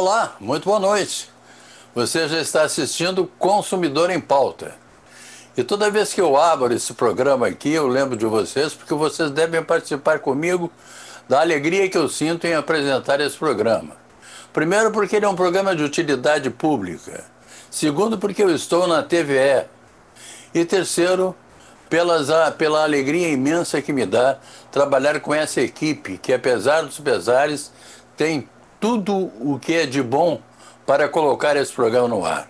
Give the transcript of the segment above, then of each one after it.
Olá, muito boa noite. Você já está assistindo Consumidor em Pauta. E toda vez que eu abro esse programa aqui, eu lembro de vocês, porque vocês devem participar comigo da alegria que eu sinto em apresentar esse programa. Primeiro, porque ele é um programa de utilidade pública. Segundo, porque eu estou na TVE. E terceiro, pelas, pela alegria imensa que me dá trabalhar com essa equipe, que apesar dos pesares, tem tudo o que é de bom para colocar esse programa no ar.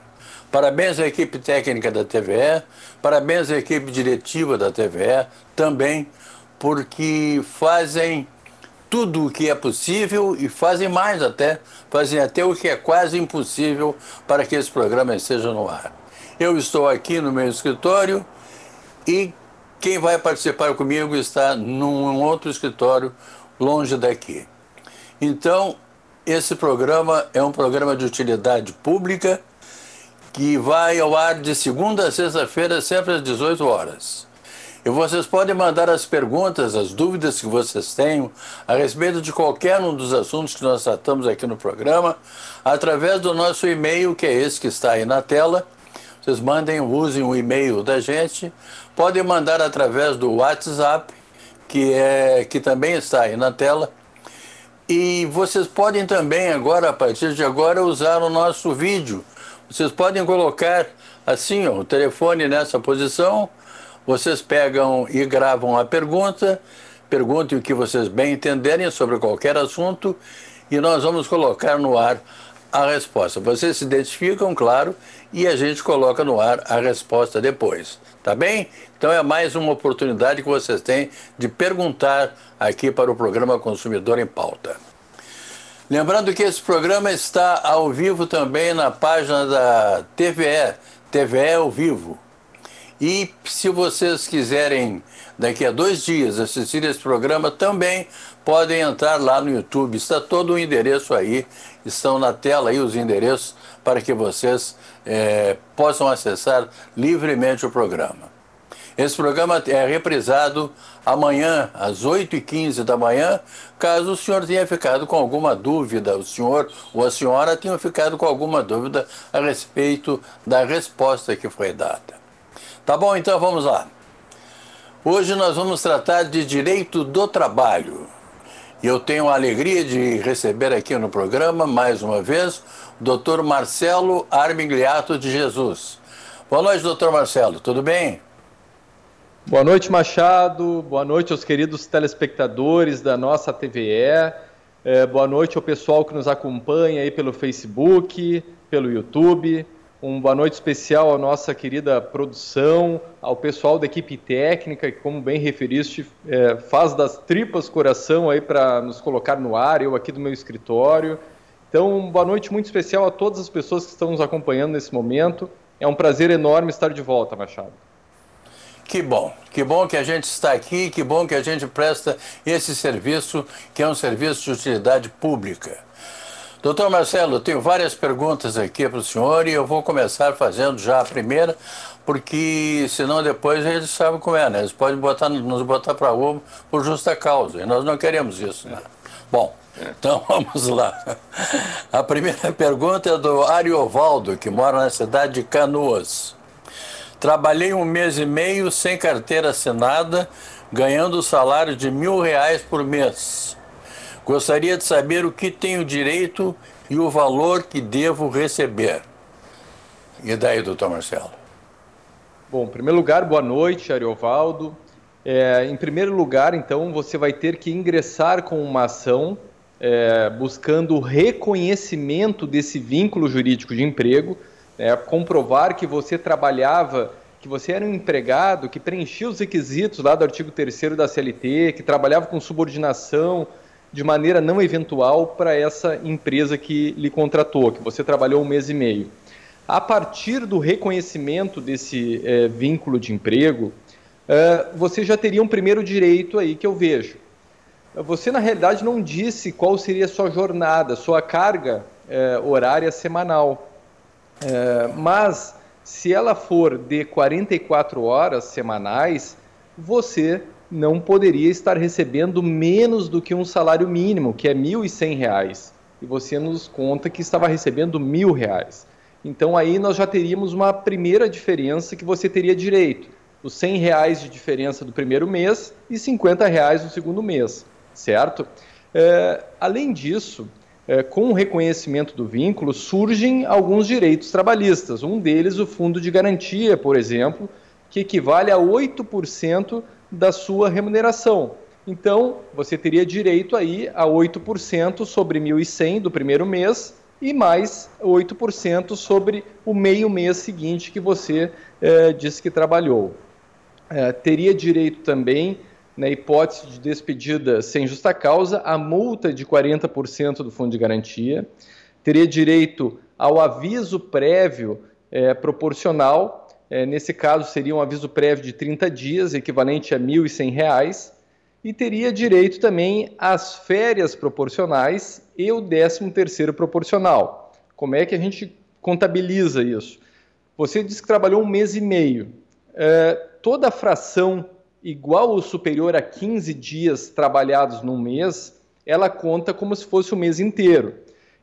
Parabéns à equipe técnica da TVE, parabéns à equipe diretiva da TVE também, porque fazem tudo o que é possível e fazem mais até, fazem até o que é quase impossível para que esse programa esteja no ar. Eu estou aqui no meu escritório e quem vai participar comigo está num outro escritório longe daqui. Então, esse programa é um programa de utilidade pública que vai ao ar de segunda a sexta-feira, sempre às 18 horas. E vocês podem mandar as perguntas, as dúvidas que vocês tenham a respeito de qualquer um dos assuntos que nós tratamos aqui no programa, através do nosso e-mail, que é esse que está aí na tela. Vocês mandem, usem o e-mail da gente. Podem mandar através do WhatsApp, que, é, que também está aí na tela, e vocês podem também agora, a partir de agora, usar o nosso vídeo. Vocês podem colocar assim, ó, o telefone nessa posição, vocês pegam e gravam a pergunta, perguntem o que vocês bem entenderem sobre qualquer assunto e nós vamos colocar no ar a resposta. Vocês se identificam, claro, e a gente coloca no ar a resposta depois. Tá bem? Então é mais uma oportunidade que vocês têm de perguntar aqui para o programa Consumidor em Pauta. Lembrando que esse programa está ao vivo também na página da TVE, TVE ao vivo. E se vocês quiserem, daqui a dois dias, assistir esse programa, também podem entrar lá no YouTube. Está todo o endereço aí, estão na tela aí os endereços para que vocês é, possam acessar livremente o programa. Esse programa é reprisado amanhã, às 8h15 da manhã, caso o senhor tenha ficado com alguma dúvida, o senhor ou a senhora tenham ficado com alguma dúvida a respeito da resposta que foi dada. Tá bom, então vamos lá. Hoje nós vamos tratar de direito do trabalho. E eu tenho a alegria de receber aqui no programa, mais uma vez, o doutor Marcelo Armigliato de Jesus. Boa noite, doutor Marcelo, tudo bem? Boa noite, Machado. Boa noite aos queridos telespectadores da nossa TVE. É, boa noite ao pessoal que nos acompanha aí pelo Facebook, pelo YouTube. Um boa noite especial à nossa querida produção, ao pessoal da equipe técnica, que, como bem referiste, é, faz das tripas coração aí para nos colocar no ar, eu aqui do meu escritório. Então, boa noite muito especial a todas as pessoas que estão nos acompanhando nesse momento. É um prazer enorme estar de volta, Machado. Que bom, que bom que a gente está aqui, que bom que a gente presta esse serviço, que é um serviço de utilidade pública. Doutor Marcelo, eu tenho várias perguntas aqui para o senhor e eu vou começar fazendo já a primeira, porque senão depois eles sabem como é, né? Eles podem botar, nos botar para rua por justa causa, e nós não queremos isso, né? Bom, então vamos lá. A primeira pergunta é do Ariovaldo, que mora na cidade de Canoas. Trabalhei um mês e meio sem carteira assinada, ganhando o salário de mil reais por mês. Gostaria de saber o que tenho direito e o valor que devo receber. E daí, doutor Marcelo? Bom, em primeiro lugar, boa noite, Ariovaldo. É, em primeiro lugar, então, você vai ter que ingressar com uma ação é, buscando o reconhecimento desse vínculo jurídico de emprego, é, comprovar que você trabalhava, que você era um empregado, que preenchia os requisitos lá do artigo 3 da CLT, que trabalhava com subordinação, de maneira não eventual para essa empresa que lhe contratou, que você trabalhou um mês e meio. A partir do reconhecimento desse é, vínculo de emprego, é, você já teria um primeiro direito aí que eu vejo. Você, na realidade, não disse qual seria a sua jornada, sua carga é, horária semanal. mas, se ela for de 44 horas semanais, você não poderia estar recebendo menos do que um salário mínimo, que é R$ 1.100. e você nos conta que estava recebendo mil reais. Então aí nós já teríamos uma primeira diferença que você teria direito. Os 100 reais de diferença do primeiro mês e 50 reais do segundo mês, certo? É, além disso, é, com o reconhecimento do vínculo, surgem alguns direitos trabalhistas. Um deles, o fundo de garantia, por exemplo, que equivale a 8% da sua remuneração. Então, você teria direito aí a 8% sobre 1.100 do primeiro mês e mais 8% sobre o meio mês seguinte que você é, disse que trabalhou. É, teria direito também, na hipótese de despedida sem justa causa, a multa de 40% do fundo de garantia. Teria direito ao aviso prévio é, proporcional, é, nesse caso seria um aviso prévio de 30 dias, equivalente a R$ 1.100 e teria direito também às férias proporcionais e o 13º proporcional. Como é que a gente contabiliza isso? Você disse que trabalhou um mês e meio. É, toda fração igual ou superior a 15 dias trabalhados num mês, ela conta como se fosse o mês inteiro.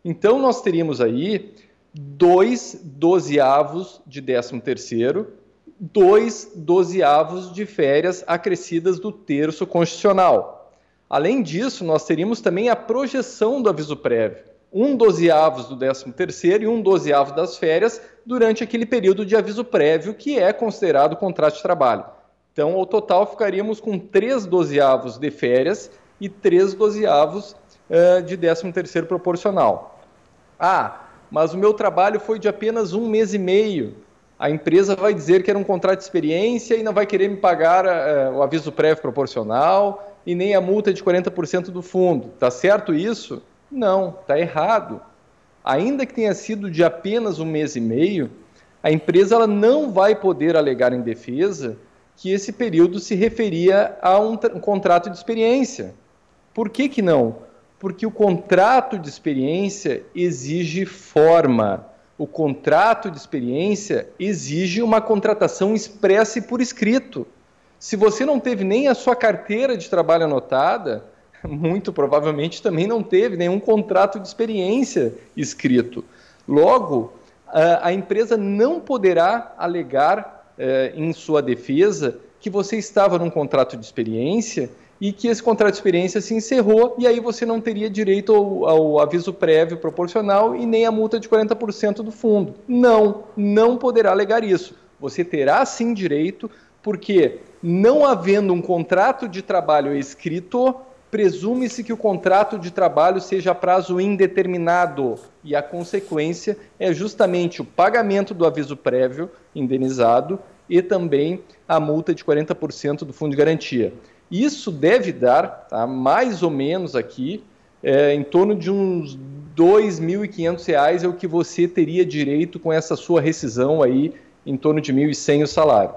Então, nós teríamos aí dois dozeavos de 13 terceiro dois dozeavos de férias acrescidas do terço constitucional. Além disso, nós teríamos também a projeção do aviso prévio, um dozeavos do 13 terceiro e um dozeavo das férias durante aquele período de aviso prévio que é considerado contrato de trabalho. Então, ao total, ficaríamos com três dozeavos de férias e três dozeavos uh, de 13 terceiro proporcional. Ah, mas o meu trabalho foi de apenas um mês e meio a empresa vai dizer que era um contrato de experiência e não vai querer me pagar uh, o aviso prévio proporcional e nem a multa de 40% do fundo. Tá certo isso? Não, tá errado. Ainda que tenha sido de apenas um mês e meio, a empresa ela não vai poder alegar em defesa que esse período se referia a um, um contrato de experiência. Por que, que não? Porque o contrato de experiência exige forma o contrato de experiência exige uma contratação expressa e por escrito. Se você não teve nem a sua carteira de trabalho anotada, muito provavelmente também não teve nenhum contrato de experiência escrito. Logo, a empresa não poderá alegar eh, em sua defesa que você estava num contrato de experiência e que esse contrato de experiência se encerrou e aí você não teria direito ao, ao aviso prévio proporcional e nem a multa de 40% do fundo. Não, não poderá alegar isso. Você terá sim direito, porque não havendo um contrato de trabalho escrito, presume-se que o contrato de trabalho seja a prazo indeterminado e a consequência é justamente o pagamento do aviso prévio indenizado e também a multa de 40% do fundo de garantia. Isso deve dar, tá, mais ou menos aqui, é, em torno de uns R$ 2.500 é o que você teria direito com essa sua rescisão aí, em torno de 1.100 o salário.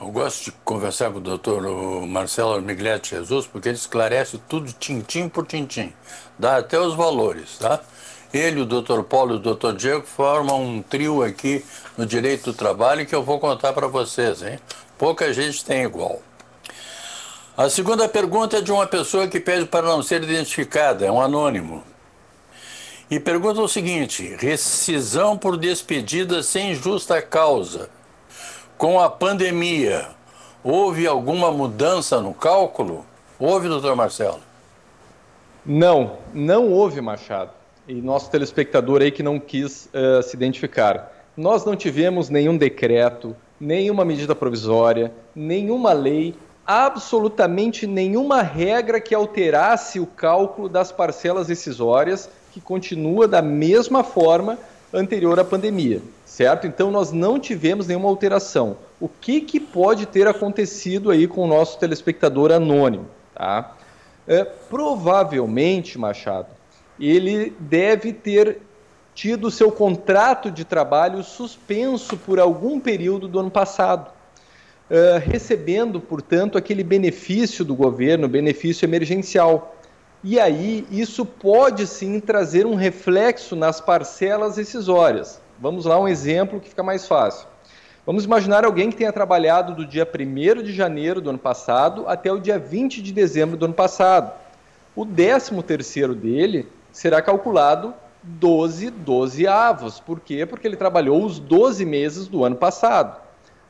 Eu gosto de conversar com o doutor Marcelo Migletti Jesus, porque ele esclarece tudo tintim por tintim, dá até os valores, tá? Ele, o doutor Paulo e o doutor Diego formam um trio aqui no direito do trabalho que eu vou contar para vocês, hein? Pouca gente tem igual. A segunda pergunta é de uma pessoa que pede para não ser identificada, é um anônimo. E pergunta o seguinte: rescisão por despedida sem justa causa. Com a pandemia, houve alguma mudança no cálculo? Houve, doutor Marcelo? Não, não houve, Machado. E nosso telespectador aí que não quis uh, se identificar. Nós não tivemos nenhum decreto, nenhuma medida provisória, nenhuma lei, absolutamente nenhuma regra que alterasse o cálculo das parcelas decisórias, que continua da mesma forma anterior à pandemia, certo? Então nós não tivemos nenhuma alteração. O que, que pode ter acontecido aí com o nosso telespectador anônimo, tá? É, provavelmente, Machado, ele deve ter tido seu contrato de trabalho suspenso por algum período do ano passado, uh, recebendo, portanto, aquele benefício do governo, benefício emergencial. E aí, isso pode sim trazer um reflexo nas parcelas decisórias. Vamos lá, um exemplo que fica mais fácil. Vamos imaginar alguém que tenha trabalhado do dia 1 de janeiro do ano passado até o dia 20 de dezembro do ano passado. O décimo terceiro dele será calculado 12 dozeavos. Por quê? Porque ele trabalhou os 12 meses do ano passado.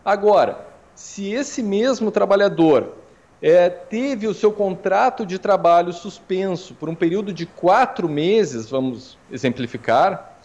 Agora, se esse mesmo trabalhador é, teve o seu contrato de trabalho suspenso por um período de quatro meses, vamos exemplificar,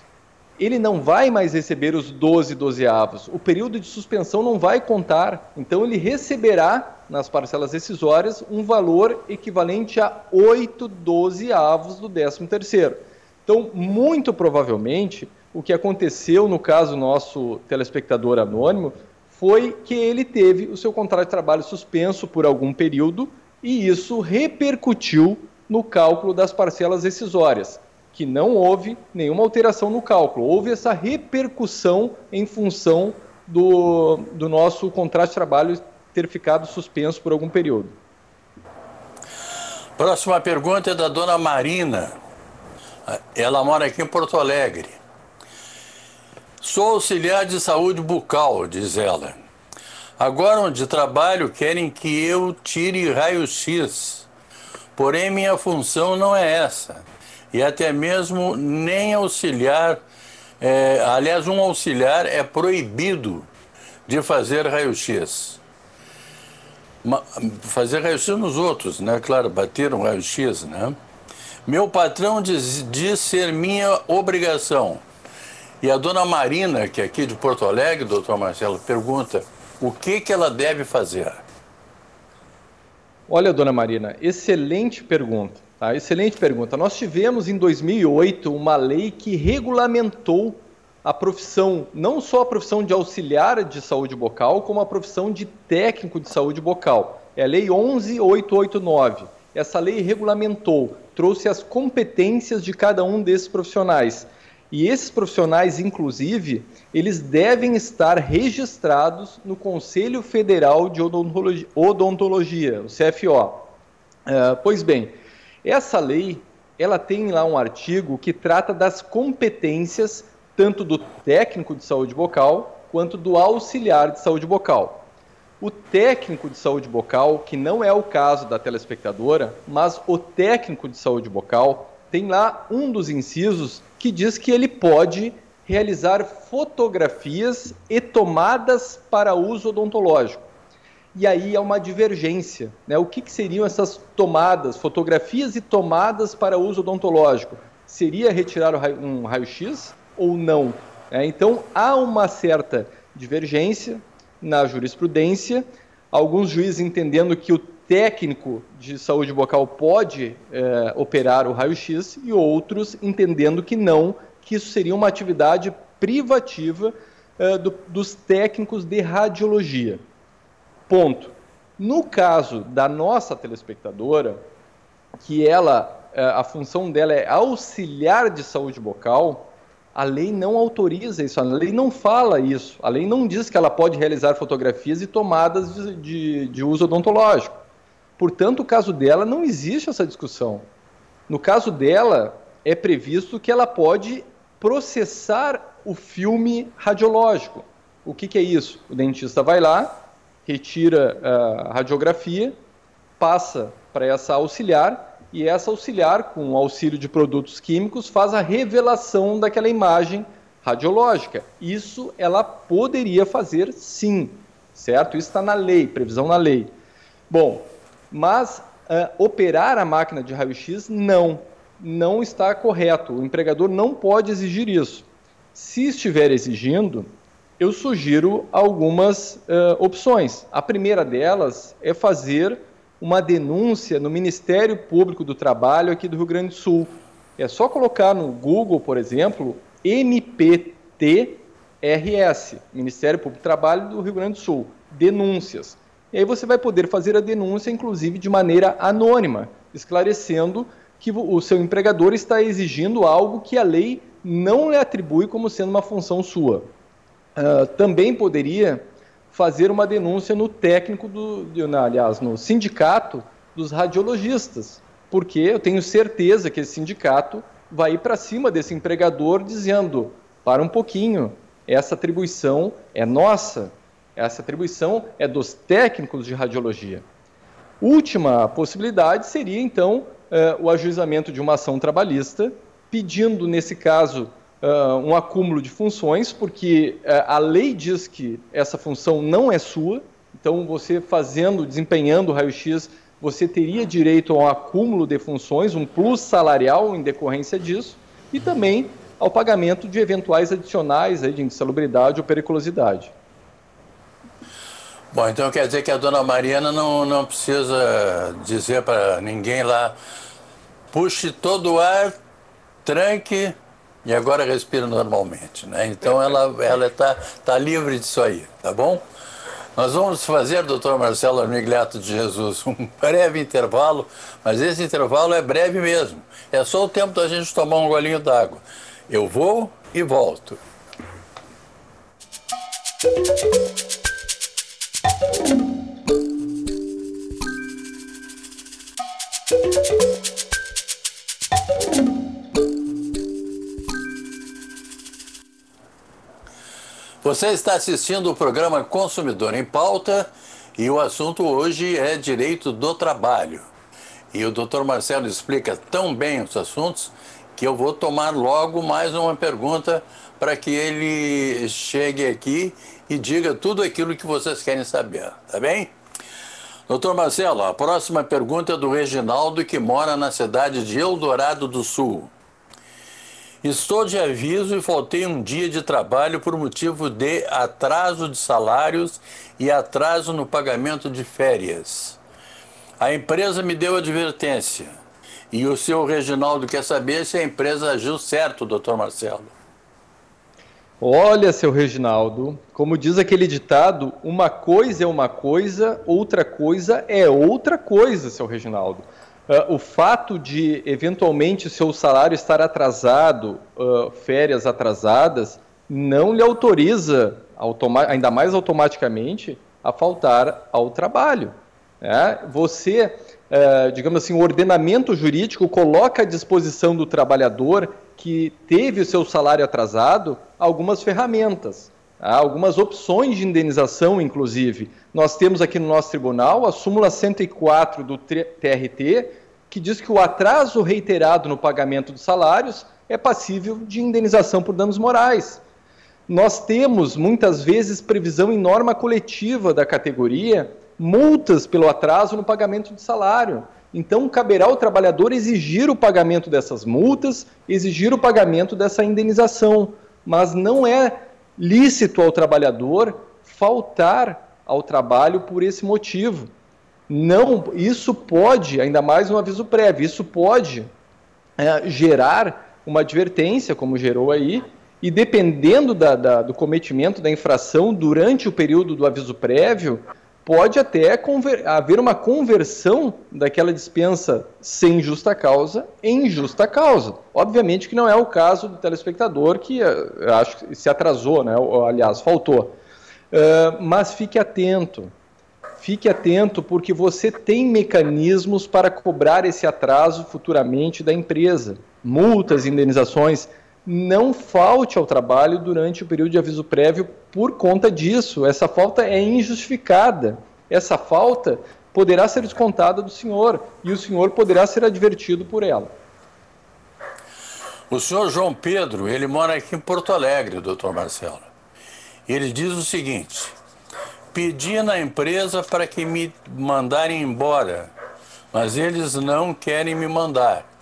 ele não vai mais receber os 12 dozeavos. O período de suspensão não vai contar. Então, ele receberá, nas parcelas decisórias, um valor equivalente a 8 dozeavos do 13 terceiro. Então, muito provavelmente, o que aconteceu no caso nosso telespectador anônimo foi que ele teve o seu contrato de trabalho suspenso por algum período e isso repercutiu no cálculo das parcelas decisórias, que não houve nenhuma alteração no cálculo, houve essa repercussão em função do, do nosso contrato de trabalho ter ficado suspenso por algum período. Próxima pergunta é da dona Marina. Ela mora aqui em Porto Alegre. Sou auxiliar de saúde bucal, diz ela. Agora onde trabalho querem que eu tire raio-x. Porém, minha função não é essa. E até mesmo nem auxiliar, é, aliás, um auxiliar é proibido de fazer raio-x. Fazer raio-x nos outros, né? Claro, bater um raio-x, né? Meu patrão diz, diz ser minha obrigação e a dona Marina, que é aqui de Porto Alegre, doutor Marcelo, pergunta o que, que ela deve fazer. Olha, dona Marina, excelente pergunta. Tá? Excelente pergunta. Nós tivemos em 2008 uma lei que regulamentou a profissão, não só a profissão de auxiliar de saúde bucal, como a profissão de técnico de saúde bucal. É a Lei 11889. Essa lei regulamentou, trouxe as competências de cada um desses profissionais. E esses profissionais, inclusive, eles devem estar registrados no Conselho Federal de Odontologia, o CFO. Uh, é, pois bem, essa lei, ela tem lá um artigo que trata das competências tanto do técnico de saúde bucal quanto do auxiliar de saúde bucal. O técnico de saúde bucal, que não é o caso da telespectadora, mas o técnico de saúde bucal tem lá um dos incisos que diz que ele pode realizar fotografias e tomadas para uso odontológico. E aí há uma divergência. Né? O que, que seriam essas tomadas, fotografias e tomadas para uso odontológico? Seria retirar um raio-x ou não? É, então há uma certa divergência na jurisprudência, alguns juízes entendendo que o técnico de saúde bucal pode é, operar o raio-x e outros entendendo que não, que isso seria uma atividade privativa é, do, dos técnicos de radiologia. Ponto. No caso da nossa telespectadora, que ela, é, a função dela é auxiliar de saúde bucal, a lei não autoriza isso, a lei não fala isso, a lei não diz que ela pode realizar fotografias e tomadas de, de, de uso odontológico. Portanto, o caso dela não existe essa discussão. No caso dela, é previsto que ela pode processar o filme radiológico. O que, que é isso? O dentista vai lá, retira a radiografia, passa para essa auxiliar e essa auxiliar, com o auxílio de produtos químicos, faz a revelação daquela imagem radiológica. Isso ela poderia fazer sim, certo? Isso está na lei, previsão na lei. Bom, mas uh, operar a máquina de raio-x, não. Não está correto. O empregador não pode exigir isso. Se estiver exigindo, eu sugiro algumas uh, opções. A primeira delas é fazer uma denúncia no Ministério Público do Trabalho aqui do Rio Grande do Sul. É só colocar no Google, por exemplo, MPTRS, Ministério Público do Trabalho do Rio Grande do Sul, denúncias. E aí você vai poder fazer a denúncia, inclusive de maneira anônima, esclarecendo que o seu empregador está exigindo algo que a lei não lhe atribui como sendo uma função sua. Uh, também poderia fazer uma denúncia no técnico do, aliás, no sindicato dos radiologistas, porque eu tenho certeza que esse sindicato vai ir para cima desse empregador dizendo: para um pouquinho, essa atribuição é nossa, essa atribuição é dos técnicos de radiologia. Última possibilidade seria, então, o ajuizamento de uma ação trabalhista, pedindo, nesse caso, um acúmulo de funções, porque a lei diz que essa função não é sua, então você fazendo, desempenhando o raio-x, você teria direito a um acúmulo de funções, um plus salarial em decorrência disso, e também ao pagamento de eventuais adicionais aí, de insalubridade ou periculosidade. Bom, então quer dizer que a dona Mariana não, não precisa dizer para ninguém lá, puxe todo o ar, tranque e agora respira normalmente, né? Então ela ela está tá livre disso aí, tá bom? Nós vamos fazer, doutor Marcelo Armigliato de Jesus, um breve intervalo, mas esse intervalo é breve mesmo. É só o tempo da gente tomar um golinho d'água. Eu vou e volto. Você está assistindo o programa Consumidor em Pauta e o assunto hoje é direito do trabalho. E o Dr. Marcelo explica tão bem os assuntos que eu vou tomar logo mais uma pergunta para que ele chegue aqui e diga tudo aquilo que vocês querem saber, tá bem? Doutor Marcelo, a próxima pergunta é do Reginaldo, que mora na cidade de Eldorado do Sul. Estou de aviso e faltei um dia de trabalho por motivo de atraso de salários e atraso no pagamento de férias. A empresa me deu advertência e o seu Reginaldo quer saber se a empresa agiu certo, doutor Marcelo. Olha, seu Reginaldo, como diz aquele ditado, uma coisa é uma coisa, outra coisa é outra coisa, seu Reginaldo. Uh, o fato de, eventualmente, seu salário estar atrasado, uh, férias atrasadas, não lhe autoriza, ainda mais automaticamente, a faltar ao trabalho. Né? Você é, digamos assim, o ordenamento jurídico coloca à disposição do trabalhador que teve o seu salário atrasado algumas ferramentas, tá? algumas opções de indenização, inclusive. Nós temos aqui no nosso tribunal a súmula 104 do TRT, que diz que o atraso reiterado no pagamento dos salários é passível de indenização por danos morais. Nós temos, muitas vezes, previsão em norma coletiva da categoria multas pelo atraso no pagamento de salário. Então, caberá ao trabalhador exigir o pagamento dessas multas, exigir o pagamento dessa indenização. Mas não é lícito ao trabalhador faltar ao trabalho por esse motivo. Não, isso pode, ainda mais no aviso prévio, isso pode é, gerar uma advertência, como gerou aí, e dependendo da, da, do cometimento da infração durante o período do aviso prévio, pode até haver uma conversão daquela dispensa sem justa causa em justa causa. Obviamente que não é o caso do telespectador que eh, acho que se atrasou, né? Aliás, faltou. Uh, mas fique atento. Fique atento porque você tem mecanismos para cobrar esse atraso futuramente da empresa. Multas, indenizações não falte ao trabalho durante o período de aviso prévio por conta disso. Essa falta é injustificada. Essa falta poderá ser descontada do senhor e o senhor poderá ser advertido por ela. O senhor João Pedro, ele mora aqui em Porto Alegre, doutor Marcelo. Ele diz o seguinte: pedi na empresa para que me mandarem embora, mas eles não querem me mandar.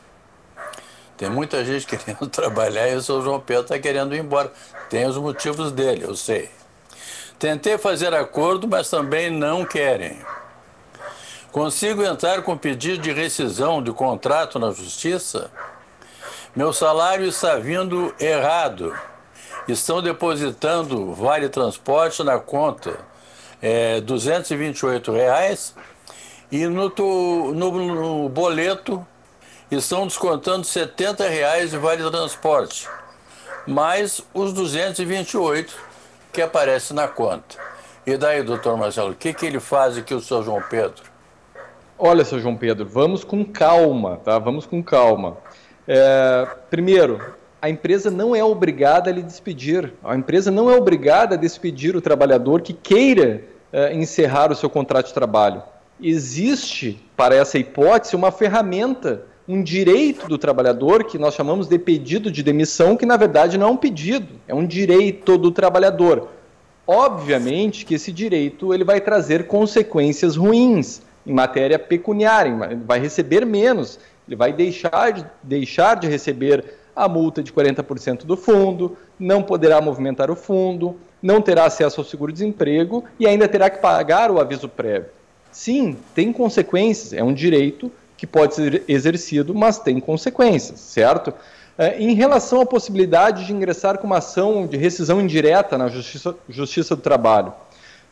Tem muita gente querendo trabalhar e o seu João Pedro está querendo ir embora. Tem os motivos dele, eu sei. Tentei fazer acordo, mas também não querem. Consigo entrar com pedido de rescisão de contrato na justiça? Meu salário está vindo errado. Estão depositando vale transporte na conta é, 228 reais, e no, no, no boleto estão descontando 70 reais de vale transporte, mais os 228 que aparece na conta. E daí, doutor Marcelo, o que, que ele faz aqui, o seu João Pedro? Olha, seu João Pedro, vamos com calma, tá? Vamos com calma. É, primeiro, a empresa não é obrigada a lhe despedir. A empresa não é obrigada a despedir o trabalhador que queira é, encerrar o seu contrato de trabalho. Existe, para essa hipótese, uma ferramenta um direito do trabalhador que nós chamamos de pedido de demissão, que na verdade não é um pedido, é um direito do trabalhador. Obviamente que esse direito ele vai trazer consequências ruins em matéria pecuniária, vai receber menos, ele vai deixar de, deixar de receber a multa de 40% do fundo, não poderá movimentar o fundo, não terá acesso ao seguro-desemprego e ainda terá que pagar o aviso prévio. Sim, tem consequências, é um direito que pode ser exercido, mas tem consequências, certo? É, em relação à possibilidade de ingressar com uma ação de rescisão indireta na Justiça, Justiça do Trabalho,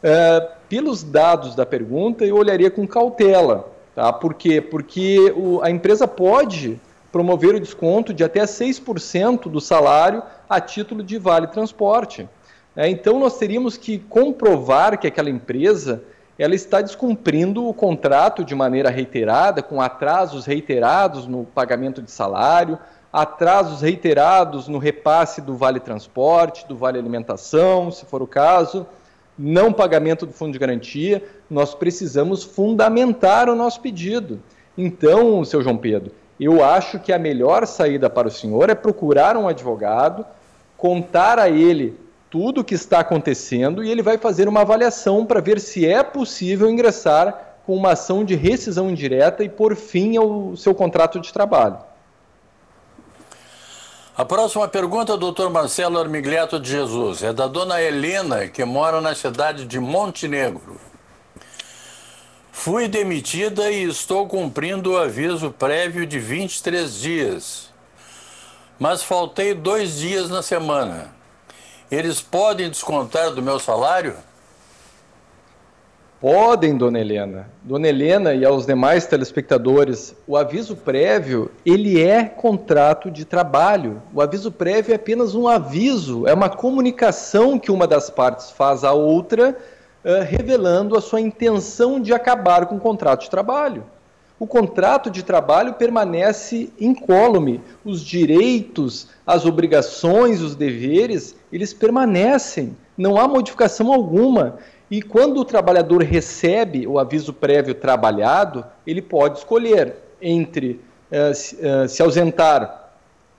é, pelos dados da pergunta, eu olharia com cautela. Tá? Por quê? Porque o, a empresa pode promover o desconto de até 6% do salário a título de vale transporte. É, então, nós teríamos que comprovar que aquela empresa ela está descumprindo o contrato de maneira reiterada, com atrasos reiterados no pagamento de salário, atrasos reiterados no repasse do vale transporte, do vale alimentação, se for o caso, não pagamento do fundo de garantia. Nós precisamos fundamentar o nosso pedido. Então, seu João Pedro, eu acho que a melhor saída para o senhor é procurar um advogado, contar a ele tudo o que está acontecendo e ele vai fazer uma avaliação para ver se é possível ingressar com uma ação de rescisão indireta e por fim ao seu contrato de trabalho. A próxima pergunta, doutor Marcelo Armigliato de Jesus, é da dona Helena, que mora na cidade de Montenegro. Fui demitida e estou cumprindo o aviso prévio de 23 dias, mas faltei dois dias na semana eles podem descontar do meu salário? Podem, dona Helena. Dona Helena e aos demais telespectadores, o aviso prévio, ele é contrato de trabalho. O aviso prévio é apenas um aviso, é uma comunicação que uma das partes faz à outra, uh, revelando a sua intenção de acabar com o contrato de trabalho o contrato de trabalho permanece incólume. Os direitos, as obrigações, os deveres, eles permanecem. Não há modificação alguma. E quando o trabalhador recebe o aviso prévio trabalhado, ele pode escolher entre se, uh, se, ausentar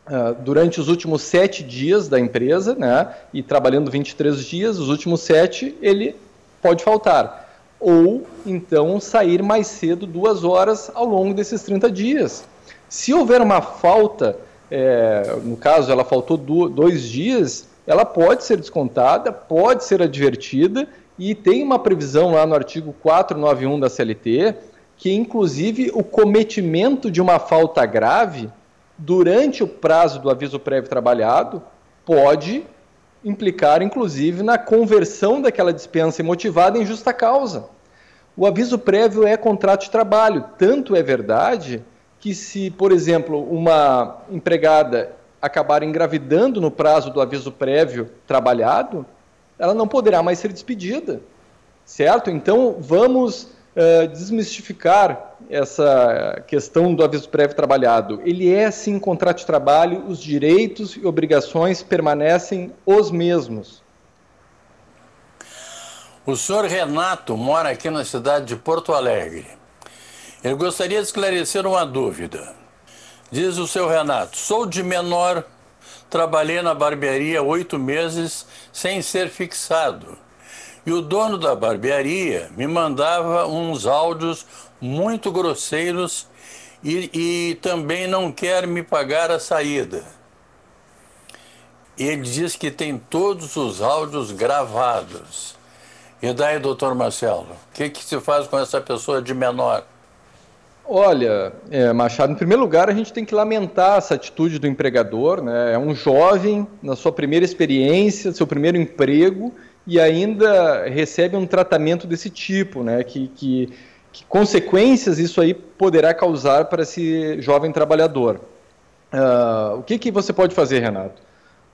uh, durante os últimos sete dias da empresa, né, e trabalhando 23 dias, os últimos sete, ele pode faltar ou então sair mais cedo duas horas ao longo desses 30 dias. Se houver uma falta, é, no caso ela faltou do, dois dias, ela pode ser descontada, pode ser advertida e tem uma previsão lá no artigo 491 da CLT que inclusive o cometimento de uma falta grave durante o prazo do aviso prévio trabalhado pode implicar, inclusive, na conversão daquela dispensa imotivada em justa causa. O aviso prévio é contrato de trabalho. Tanto é verdade que, se, por exemplo, uma empregada acabar engravidando no prazo do aviso prévio trabalhado, ela não poderá mais ser despedida. Certo? Então, vamos uh, desmistificar essa questão do aviso prévio trabalhado. Ele é sim contrato de trabalho, os direitos e obrigações permanecem os mesmos. O senhor Renato mora aqui na cidade de Porto Alegre. Ele gostaria de esclarecer uma dúvida. Diz o seu Renato: sou de menor, trabalhei na barbearia oito meses sem ser fixado. E o dono da barbearia me mandava uns áudios muito grosseiros e, e também não quer me pagar a saída. Ele diz que tem todos os áudios gravados. E daí, doutor Marcelo, o que, que se faz com essa pessoa de menor? Olha, é, Machado, em primeiro lugar, a gente tem que lamentar essa atitude do empregador. Né? É um jovem, na sua primeira experiência, seu primeiro emprego, e ainda recebe um tratamento desse tipo, né? que, que que consequências isso aí poderá causar para esse jovem trabalhador. Uh, o que, que você pode fazer, Renato?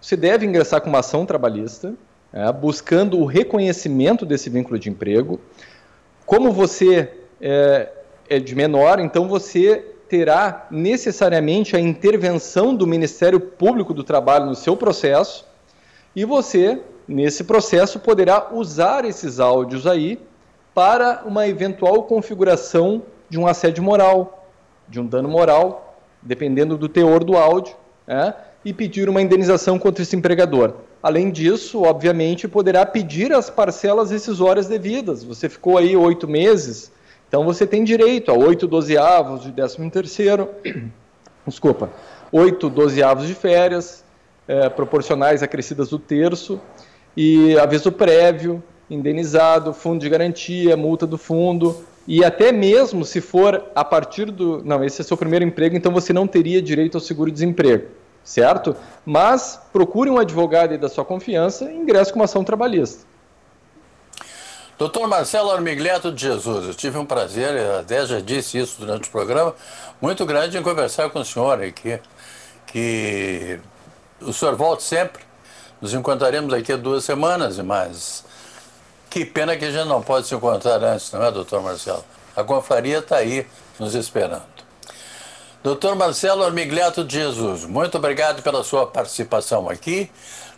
Você deve ingressar com uma ação trabalhista, é, buscando o reconhecimento desse vínculo de emprego. Como você é, é de menor, então você terá necessariamente a intervenção do Ministério Público do Trabalho no seu processo e você, nesse processo, poderá usar esses áudios aí para uma eventual configuração de um assédio moral, de um dano moral, dependendo do teor do áudio, né, e pedir uma indenização contra esse empregador. Além disso, obviamente, poderá pedir as parcelas rescisórias devidas. Você ficou aí oito meses, então você tem direito a oito dozeavos de décimo terceiro, desculpa, oito dozeavos de férias, é, proporcionais acrescidas do terço, e aviso prévio, indenizado, fundo de garantia, multa do fundo, e até mesmo se for a partir do. Não, esse é seu primeiro emprego, então você não teria direito ao seguro-desemprego, certo? Mas procure um advogado da sua confiança e ingresse com uma ação trabalhista. Doutor Marcelo Armigleto de Jesus, eu tive um prazer, até já disse isso durante o programa, muito grande em conversar com o senhor aqui, que o senhor volte sempre, nos encontraremos aqui há duas semanas, mas que pena que a gente não pode se encontrar antes, não é, doutor Marcelo? A confraria está aí nos esperando. Doutor Marcelo Armigleto de Jesus, muito obrigado pela sua participação aqui.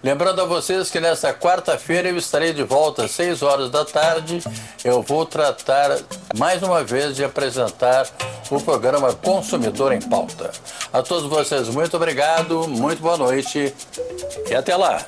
Lembrando a vocês que nesta quarta-feira eu estarei de volta às 6 horas da tarde. Eu vou tratar mais uma vez de apresentar o programa Consumidor em Pauta. A todos vocês, muito obrigado, muito boa noite e até lá.